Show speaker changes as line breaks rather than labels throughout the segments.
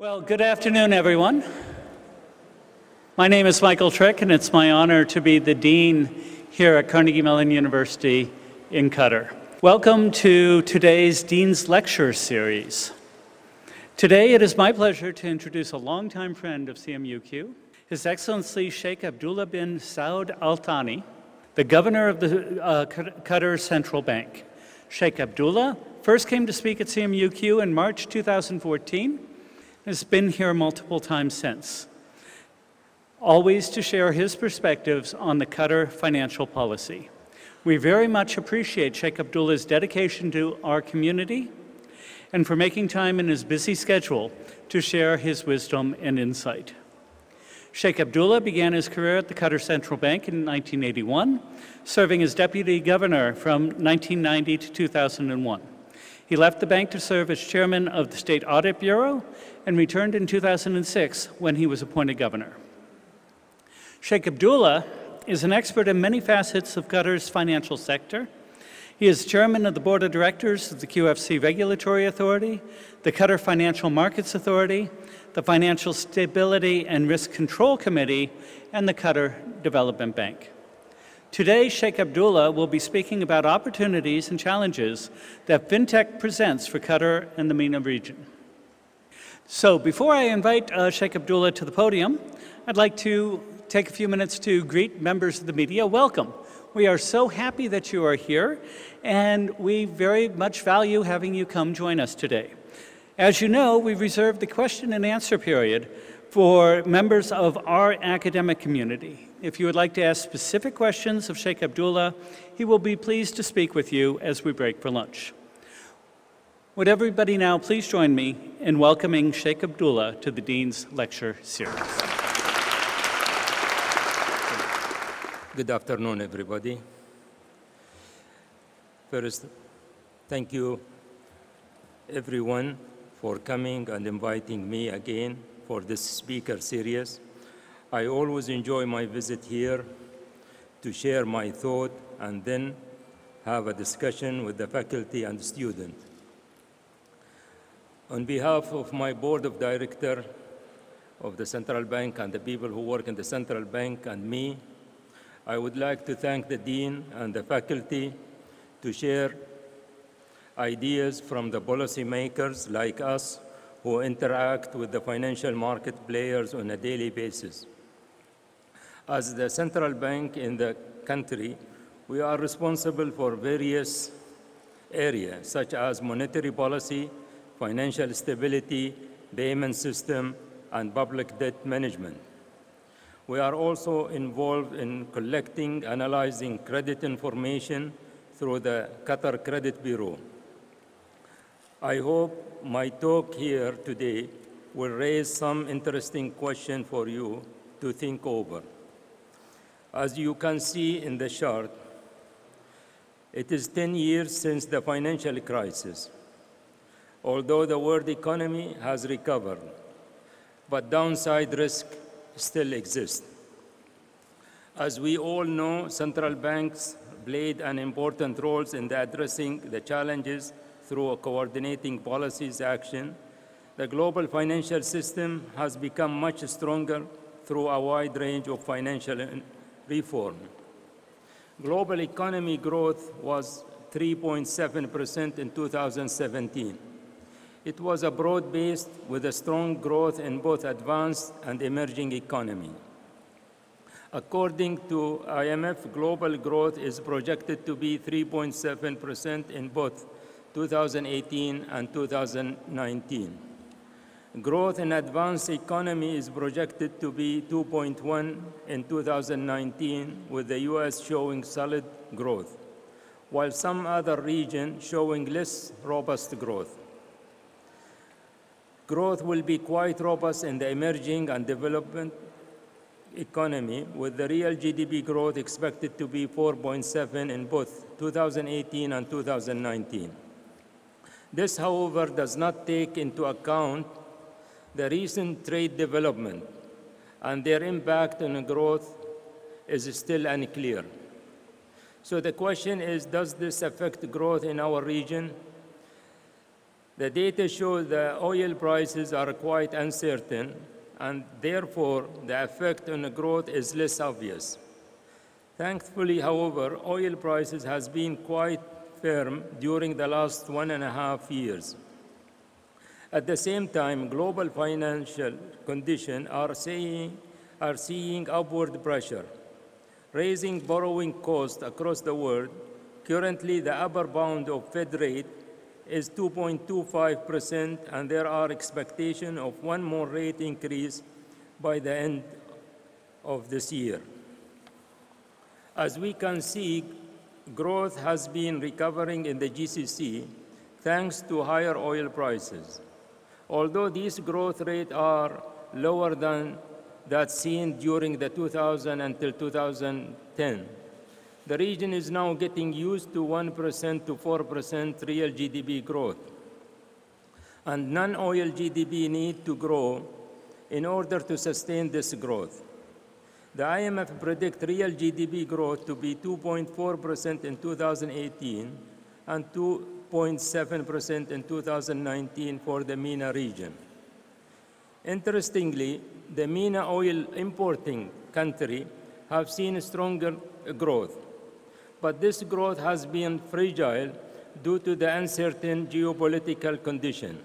Well, good afternoon, everyone. My name is Michael Trick, and it's my honor to be the Dean here at Carnegie Mellon University in Qatar. Welcome to today's Dean's Lecture Series. Today, it is my pleasure to introduce a longtime friend of CMUQ, His Excellency Sheikh Abdullah bin Saud Al Thani, the governor of the uh, Qatar Central Bank. Sheikh Abdullah first came to speak at CMUQ in March 2014 has been here multiple times since, always to share his perspectives on the Qatar financial policy. We very much appreciate Sheikh Abdullah's dedication to our community and for making time in his busy schedule to share his wisdom and insight. Sheikh Abdullah began his career at the Qatar Central Bank in 1981, serving as deputy governor from 1990 to 2001. He left the bank to serve as chairman of the State Audit Bureau and returned in 2006 when he was appointed governor. Sheikh Abdullah is an expert in many facets of Qatar's financial sector. He is chairman of the board of directors of the QFC Regulatory Authority, the Qatar Financial Markets Authority, the Financial Stability and Risk Control Committee, and the Qatar Development Bank. Today, Sheikh Abdullah will be speaking about opportunities and challenges that FinTech presents for Qatar and the MENA region. So before I invite uh, Sheikh Abdullah to the podium, I'd like to take a few minutes to greet members of the media. Welcome. We are so happy that you are here, and we very much value having you come join us today. As you know, we've reserved the question and answer period for members of our academic community. If you would like to ask specific questions of Sheikh Abdullah, he will be pleased to speak with you as we break for lunch. Would everybody now please join me in welcoming Sheikh Abdullah to the Dean's Lecture Series.
Good afternoon, everybody. First, thank you, everyone, for coming and inviting me again for this speaker series. I always enjoy my visit here to share my thought and then have a discussion with the faculty and student. On behalf of my board of director of the central bank and the people who work in the central bank and me, I would like to thank the dean and the faculty to share ideas from the policymakers like us who interact with the financial market players on a daily basis. As the central bank in the country, we are responsible for various areas, such as monetary policy, financial stability, payment system, and public debt management. We are also involved in collecting, analyzing credit information through the Qatar Credit Bureau. I hope my talk here today will raise some interesting questions for you to think over. As you can see in the chart, it is 10 years since the financial crisis. Although the world economy has recovered, but downside risk still exists. As we all know, central banks played an important role in addressing the challenges through a coordinating policies action. The global financial system has become much stronger through a wide range of financial reform. Global economy growth was 3.7% in 2017. It was a broad-based with a strong growth in both advanced and emerging economy. According to IMF, global growth is projected to be 3.7% in both 2018 and 2019. Growth in advanced economy is projected to be 2.1 in 2019, with the U.S. showing solid growth, while some other regions showing less robust growth. Growth will be quite robust in the emerging and development economy, with the real GDP growth expected to be 4.7 in both 2018 and 2019. This, however, does not take into account the recent trade development and their impact on growth is still unclear. So the question is, does this affect growth in our region? The data show that oil prices are quite uncertain, and therefore the effect on the growth is less obvious. Thankfully, however, oil prices has been quite firm during the last one and a half years. At the same time, global financial conditions are, seeing, are seeing upward pressure, raising borrowing costs across the world. Currently, the upper bound of Fed rate is 2.25%, and there are expectations of one more rate increase by the end of this year. As we can see, growth has been recovering in the GCC thanks to higher oil prices. Although these growth rates are lower than that seen during the 2000 until 2010, the region is now getting used to 1% to 4% real GDP growth. And non-oil GDP need to grow in order to sustain this growth. The IMF predicts real GDP growth to be 2.4% in 2018 and 2.7% in 2019 for the MENA region. Interestingly, the MENA oil importing country have seen stronger growth, but this growth has been fragile due to the uncertain geopolitical condition.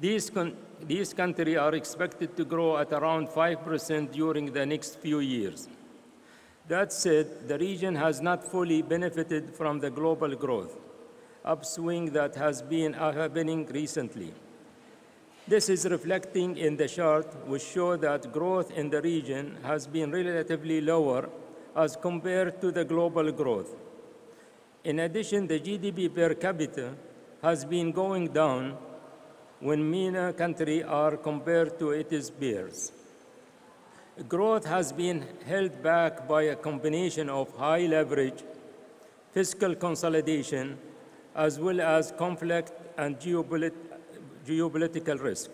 These, con these countries are expected to grow at around 5% during the next few years. That said, the region has not fully benefited from the global growth upswing that has been happening recently. This is reflecting in the chart, which show that growth in the region has been relatively lower as compared to the global growth. In addition, the GDP per capita has been going down when MENA countries are compared to its peers. Growth has been held back by a combination of high leverage, fiscal consolidation, as well as conflict and geopolit geopolitical risk.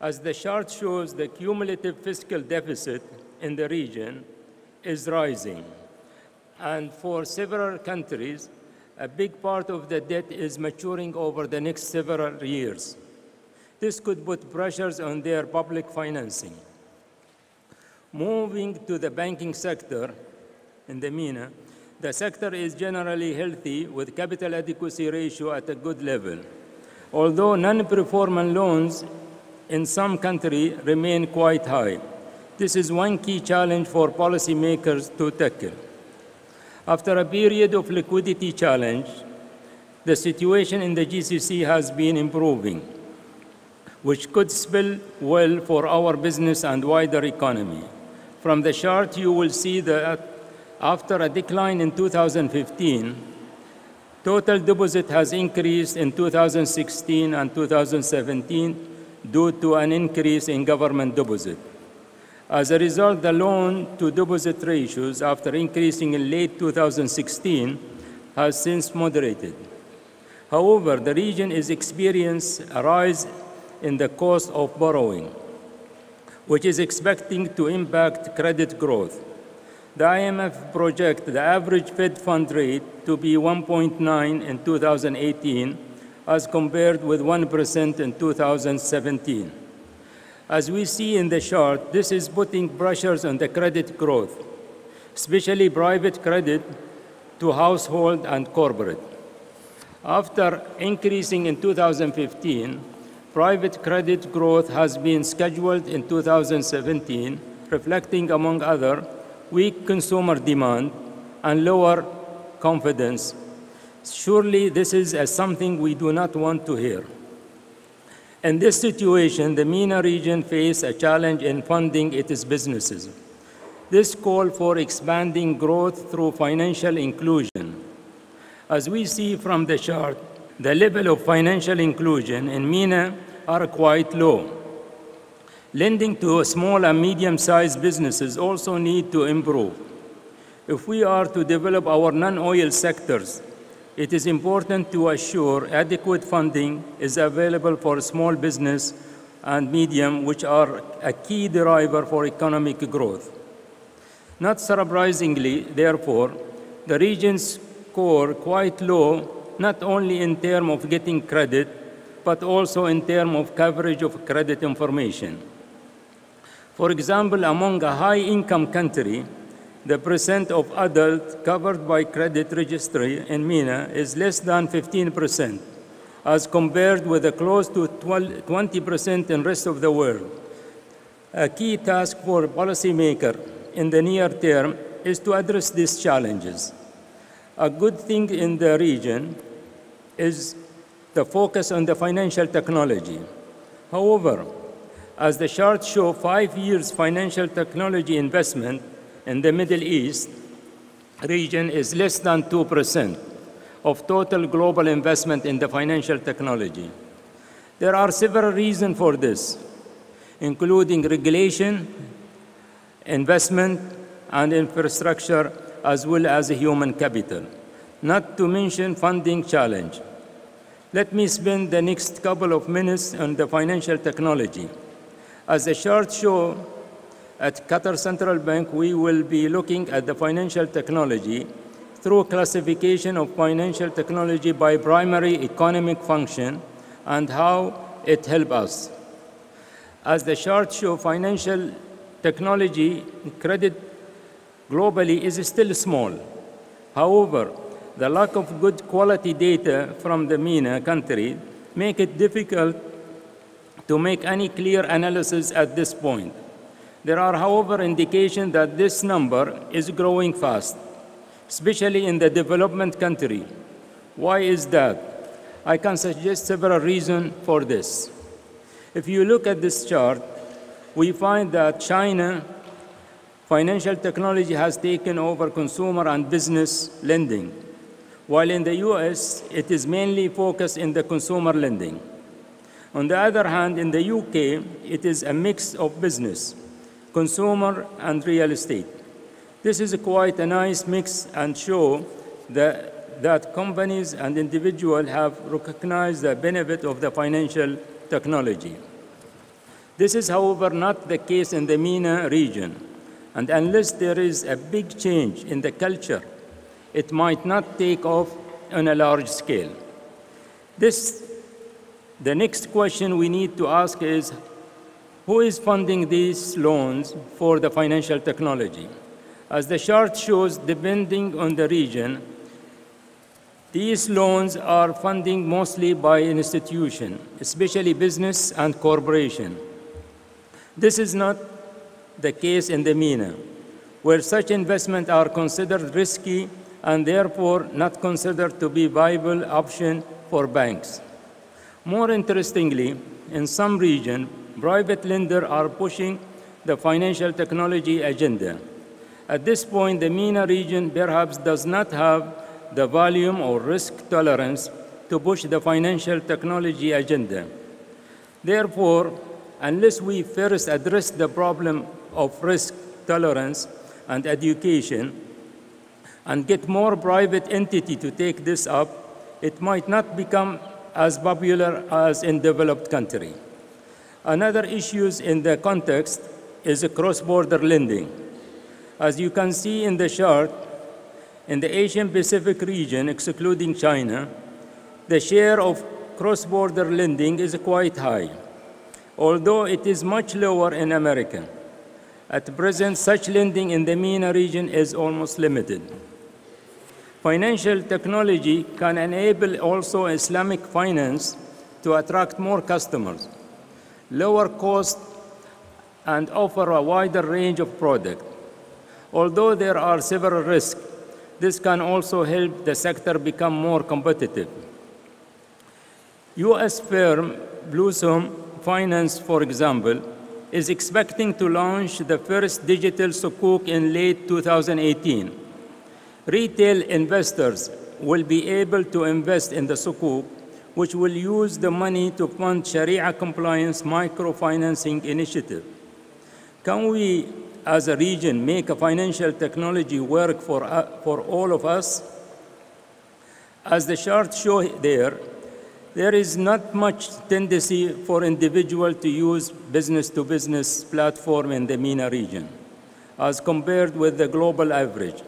As the chart shows, the cumulative fiscal deficit in the region is rising. And for several countries, a big part of the debt is maturing over the next several years. This could put pressures on their public financing. Moving to the banking sector in the MENA, the sector is generally healthy with capital adequacy ratio at a good level. Although non-performing loans in some countries remain quite high. This is one key challenge for policymakers to tackle. After a period of liquidity challenge, the situation in the GCC has been improving, which could spell well for our business and wider economy. From the chart, you will see that after a decline in 2015, total deposit has increased in 2016 and 2017 due to an increase in government deposit. As a result, the loan-to-deposit ratios, after increasing in late 2016, has since moderated. However, the region is experiencing a rise in the cost of borrowing, which is expecting to impact credit growth. The IMF projects the average Fed fund rate to be 1.9 in 2018 as compared with 1% in 2017. As we see in the chart, this is putting pressures on the credit growth, especially private credit to household and corporate. After increasing in 2015, private credit growth has been scheduled in 2017, reflecting, among other, weak consumer demand and lower confidence. Surely this is something we do not want to hear. In this situation, the MENA region faces a challenge in funding its businesses. This call for expanding growth through financial inclusion. As we see from the chart, the level of financial inclusion in MENA are quite low. Lending to small and medium-sized businesses also need to improve. If we are to develop our non-oil sectors, it is important to assure adequate funding is available for small business and medium, which are a key driver for economic growth. Not surprisingly, therefore, the region's score quite low, not only in terms of getting credit, but also in terms of coverage of credit information. For example, among a high-income country, the percent of adults covered by credit registry in MENA is less than 15%, as compared with a close to 20% in rest of the world. A key task for policymakers in the near term is to address these challenges. A good thing in the region is the focus on the financial technology. However, as the charts show, five years financial technology investment in the Middle East region is less than 2% of total global investment in the financial technology. There are several reasons for this, including regulation, investment, and infrastructure, as well as human capital, not to mention funding challenge. Let me spend the next couple of minutes on the financial technology. As the chart shows, at Qatar Central Bank, we will be looking at the financial technology through classification of financial technology by primary economic function and how it helps us. As the chart shows, financial technology credit globally is still small. However, the lack of good quality data from the MENA country make it difficult to make any clear analysis at this point. There are, however, indications that this number is growing fast, especially in the development country. Why is that? I can suggest several reasons for this. If you look at this chart, we find that China financial technology has taken over consumer and business lending, while in the US, it is mainly focused in the consumer lending. On the other hand, in the UK, it is a mix of business consumer, and real estate. This is quite a nice mix and show that, that companies and individuals have recognized the benefit of the financial technology. This is, however, not the case in the MENA region, and unless there is a big change in the culture, it might not take off on a large scale. This, the next question we need to ask is, who is funding these loans for the financial technology? As the chart shows, depending on the region, these loans are funding mostly by institution, especially business and corporation. This is not the case in the MENA, where such investments are considered risky and therefore not considered to be viable option for banks. More interestingly, in some regions, private lenders are pushing the financial technology agenda. At this point, the MENA region perhaps does not have the volume or risk tolerance to push the financial technology agenda. Therefore, unless we first address the problem of risk tolerance and education and get more private entity to take this up, it might not become as popular as in developed country. Another issue in the context is cross-border lending. As you can see in the chart, in the Asian Pacific region, excluding China, the share of cross-border lending is quite high, although it is much lower in America. At present, such lending in the MENA region is almost limited. Financial technology can enable also Islamic finance to attract more customers lower cost, and offer a wider range of products. Although there are several risks, this can also help the sector become more competitive. U.S. firm Blossom Finance, for example, is expecting to launch the first digital sukuk in late 2018. Retail investors will be able to invest in the sukuk which will use the money to fund Sharia compliance microfinancing initiative. Can we, as a region, make a financial technology work for, uh, for all of us? As the chart shows there, there is not much tendency for individual to use business-to-business -business platform in the MENA region as compared with the global average.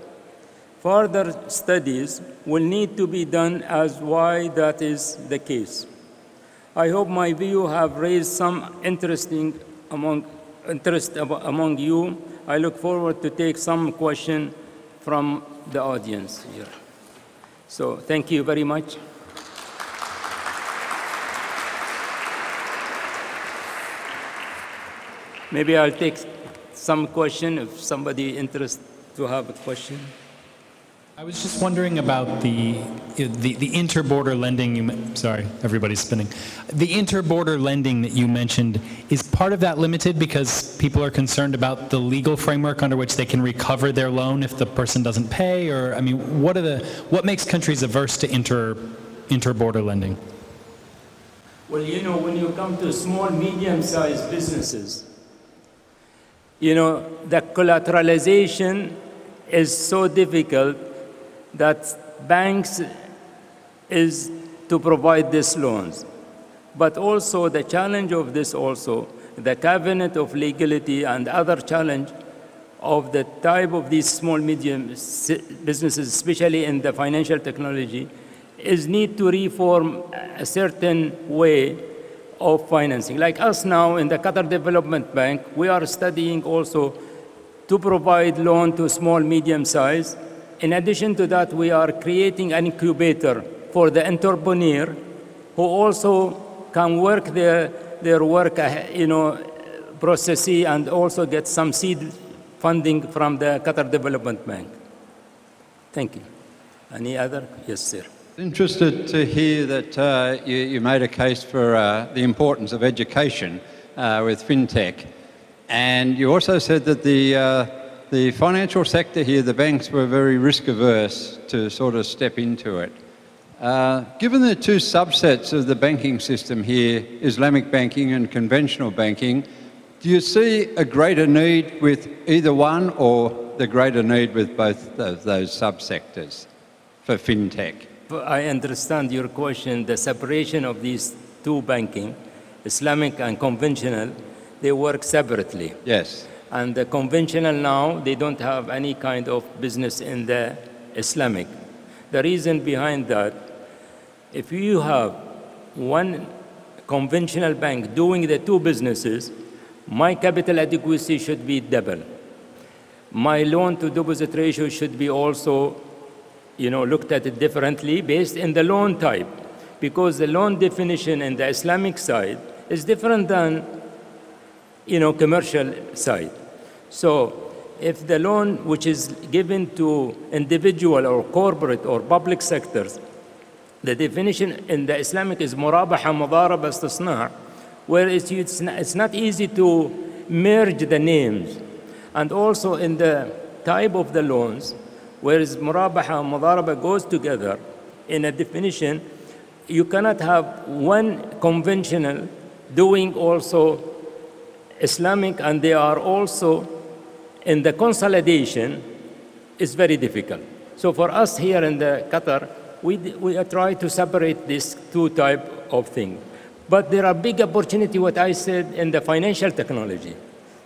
Further studies will need to be done as why that is the case. I hope my view have raised some interesting among, interest among you. I look forward to take some question from the audience here. So thank you very much. Maybe I'll take some question if somebody interested to have a question.
I was just wondering about the, the, the interborder lending you, sorry, everybody's spinning. The interborder lending that you mentioned, is part of that limited because people are concerned about the legal framework under which they can recover their loan if the person doesn't pay? Or, I mean, what are the, what makes countries averse to inter, interborder lending?
Well, you know, when you come to small, medium-sized businesses, you know, the collateralization is so difficult that banks is to provide these loans. But also the challenge of this also, the cabinet of legality and other challenge of the type of these small medium businesses, especially in the financial technology, is need to reform a certain way of financing. Like us now in the Qatar Development Bank, we are studying also to provide loan to small, medium size. In addition to that, we are creating an incubator for the entrepreneur who also can work their, their work, uh, you know, processes and also get some seed funding from the Qatar Development Bank. Thank you. Any other? Yes, sir.
Interested to hear that uh, you, you made a case for uh, the importance of education uh, with fintech, and you also said that the uh, the financial sector here, the banks, were very risk averse to sort of step into it. Uh, given the two subsets of the banking system here, Islamic banking and conventional banking, do you see a greater need with either one or the greater need with both of those subsectors for fintech?
I understand your question. The separation of these two banking, Islamic and conventional, they work separately.
Yes.
And the conventional now, they don't have any kind of business in the Islamic. The reason behind that, if you have one conventional bank doing the two businesses, my capital adequacy should be double. My loan to deposit ratio should be also, you know, looked at it differently based in the loan type, because the loan definition in the Islamic side is different than, you know, commercial side. So if the loan which is given to individual or corporate or public sectors, the definition in the Islamic is murabaha mudaraba istisna, where it's, it's, not, it's not easy to merge the names. And also in the type of the loans, whereas murabaha and mudaraba goes together in a definition, you cannot have one conventional doing also Islamic and they are also in the consolidation is very difficult. So for us here in the Qatar, we, we try to separate these two type of things. But there are big opportunity, what I said, in the financial technology.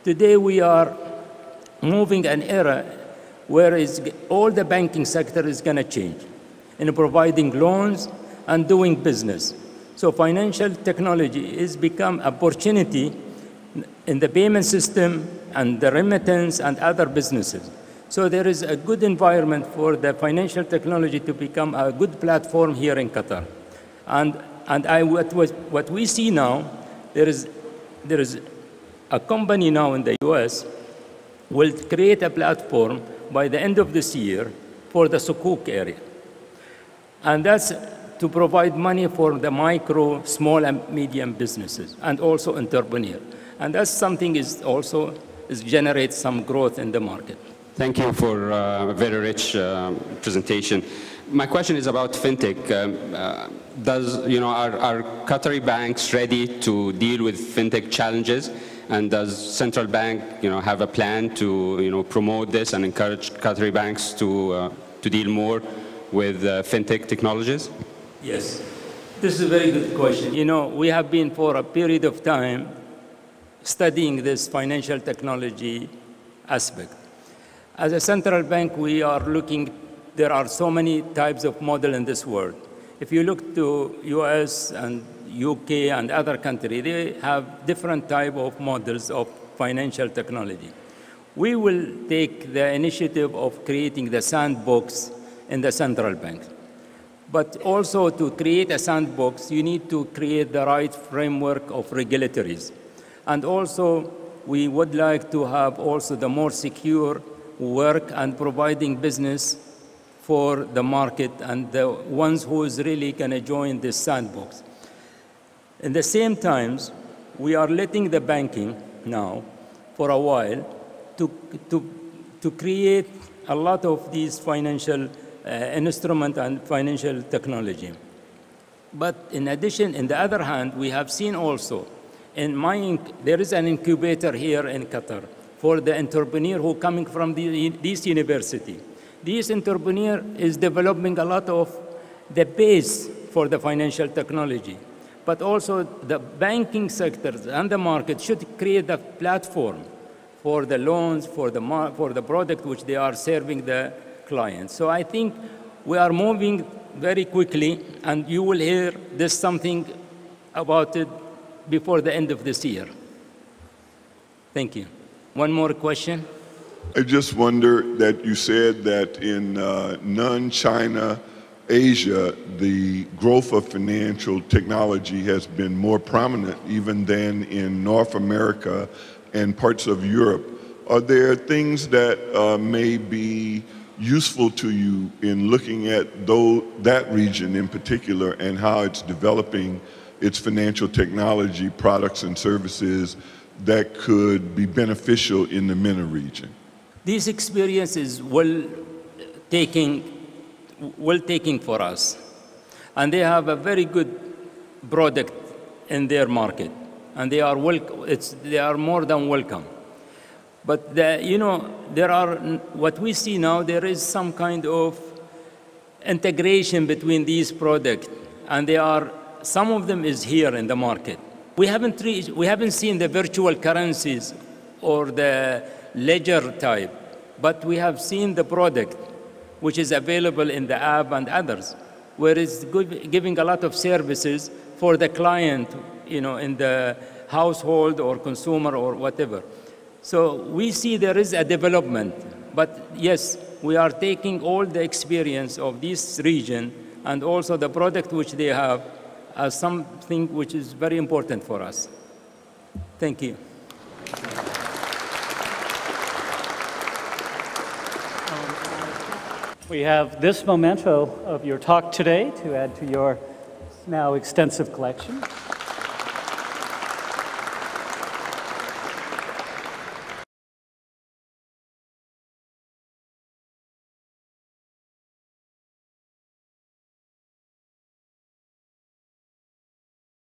Today we are moving an era where is all the banking sector is going to change in providing loans and doing business. So financial technology is become opportunity in the payment system and the remittance and other businesses. So there is a good environment for the financial technology to become a good platform here in Qatar. And, and I, what, was, what we see now, there is, there is a company now in the US will create a platform by the end of this year for the Sukuk area. And that's to provide money for the micro, small and medium businesses and also entrepreneur. And that's something is also is generates some growth in the market.
Thank you for uh, a very rich uh, presentation. My question is about fintech. Um, uh, does you know are, are Qatari banks ready to deal with fintech challenges? And does central bank you know have a plan to you know promote this and encourage Qatari banks to uh, to deal more with uh, fintech technologies?
Yes, this is a very good question. You know, we have been for a period of time studying this financial technology aspect. As a central bank, we are looking, there are so many types of model in this world. If you look to US and UK and other countries, they have different type of models of financial technology. We will take the initiative of creating the sandbox in the central bank. But also to create a sandbox, you need to create the right framework of regulatories. And also, we would like to have also the more secure work and providing business for the market and the ones who is really going to join this sandbox. In the same times, we are letting the banking now for a while to, to, to create a lot of these financial uh, instrument and financial technology. But in addition, in the other hand, we have seen also in my, there is an incubator here in Qatar for the entrepreneur who coming from the, this university. This entrepreneur is developing a lot of the base for the financial technology. But also the banking sectors and the market should create a platform for the loans, for the, for the product which they are serving the clients. So I think we are moving very quickly, and you will hear this something about it before the end of this year. Thank you. One more question?
I just wonder that you said that in uh, non-China Asia, the growth of financial technology has been more prominent even than in North America and parts of Europe. Are there things that uh, may be useful to you in looking at those, that region in particular and how it's developing its financial technology products and services that could be beneficial in the MENA region?
This experience is well taking, well taking for us. And they have a very good product in their market. And they are, wel- it's, they are more than welcome. But, the, you know, there are, what we see now, there is some kind of integration between these products. And they are, some of them is here in the market. We haven't, reached, we haven't seen the virtual currencies or the ledger type, but we have seen the product, which is available in the app and others, where it's giv- giving a lot of services for the client, you know, in the household or consumer or whatever. So we see there is a development, but yes, we are taking all the experience of this region and also the product which they have as something which is very important for us. Thank you.
Um, we have this memento of your talk today to add to your now extensive collection.